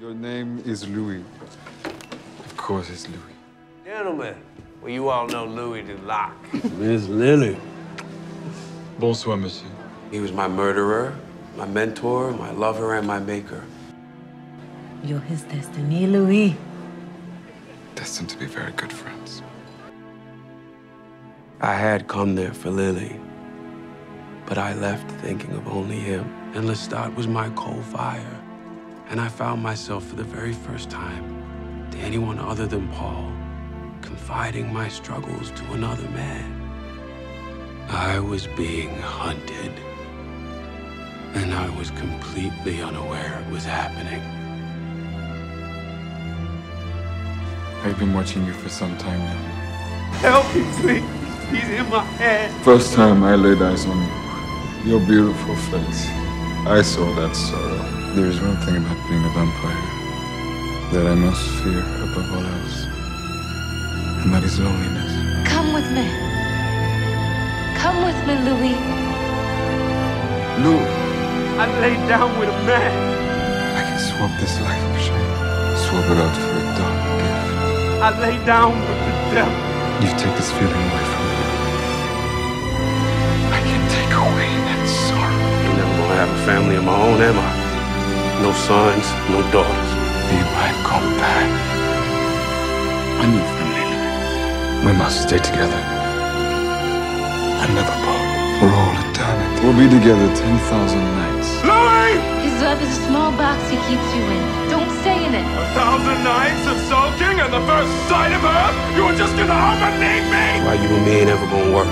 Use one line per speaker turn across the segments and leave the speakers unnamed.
Your name is Louis. Of course it's Louis.
Gentlemen, well, you all know Louis Dulac.
Miss Lily.
Bonsoir, monsieur.
He was my murderer, my mentor, my lover, and my maker.
You're his destiny, Louis.
Destined to be very good friends.
I had come there for Lily, but I left thinking of only him. And Lestat was my coal fire. And I found myself for the very first time, to anyone other than Paul, confiding my struggles to another man. I was being hunted, and I was completely unaware it was happening.
I've been watching you for some time now.
Help me, please. He's in my head.
First time I laid eyes on you, your beautiful face, I saw that sorrow. There is one thing about being a vampire that I most fear above all else, and that is loneliness.
Come with me. Come with me, Louis.
Lou,
I laid down with a man.
I can swap this life of shame, swap it out for a dark gift.
I laid down with the devil.
You take this feeling away from me. I can take away that sorrow.
Ain't never gonna have a family of my own, am I? No sons, no daughters.
We might come back. I'm your family, Louis. We must stay together. And never part. For all eternity. We'll be together 10,000 nights.
Louis!
His love is a small box he keeps you in. Don't stay in it.
A thousand nights of sulking and the first sight of her, you were just gonna overleave me! Why you and me ain't ever gonna work.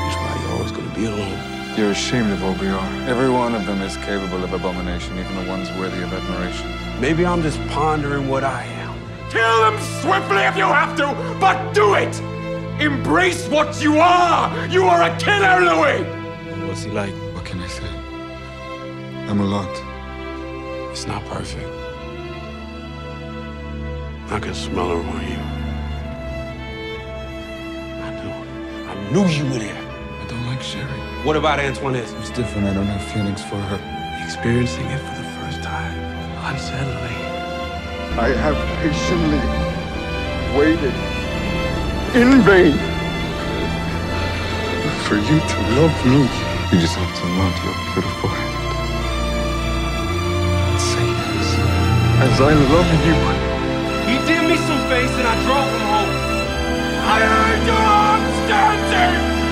That's why you're always gonna be alone.
You're ashamed of what we are. Every one of them is capable of abomination, even the ones worthy of admiration.
Maybe I'm just pondering what I am. Kill them swiftly if you have to, but do it! Embrace what you are! You are a killer, Louis! What's he like?
What can I say? I'm a lot.
It's not perfect. I can smell her on you. I knew. I knew you were there.
I don't like Sherry.
What about Antoinette?
It's different. I don't have feelings for her.
Experiencing it for the first time. Unsettling.
I have patiently waited in vain for you to love me. You just have to mount your beautiful head and say yes. As I love you.
He did me some face and I drove him home. I heard your arms dancing!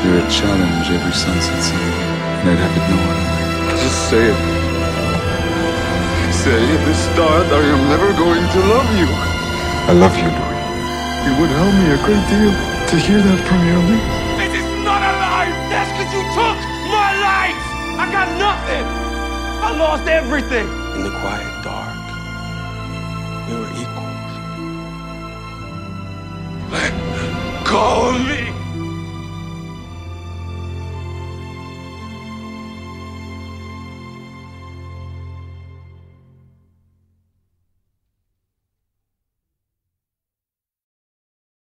You're a challenge every sunset scene, and I'd have it no other way. Just say it. Say at the start, I am never going to love you. I love you, Louis. It would help me a great deal to hear that from your lips.
This is not a life! That's because you took my life! I got nothing! I lost everything! In the quiet dark, we were equals. Let go of me!